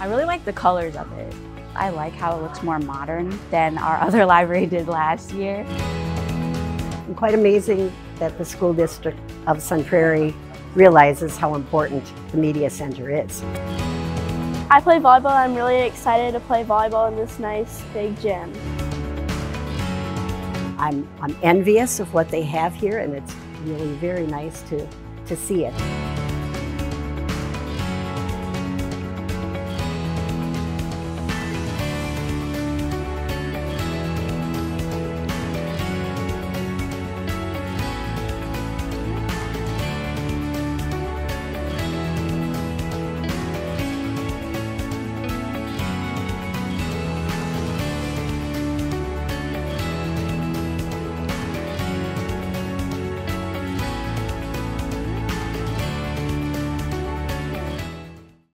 I really like the colors of it. I like how it looks more modern than our other library did last year. And quite amazing that the school district of Sun Prairie realizes how important the media center is. I play volleyball. I'm really excited to play volleyball in this nice big gym. I'm, I'm envious of what they have here and it's really very nice to, to see it.